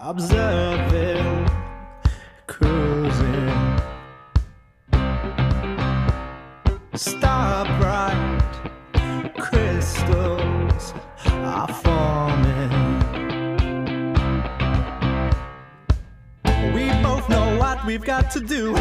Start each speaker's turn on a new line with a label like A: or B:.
A: observing, cruising. Star bright crystals are forming. We both know what we've got to do.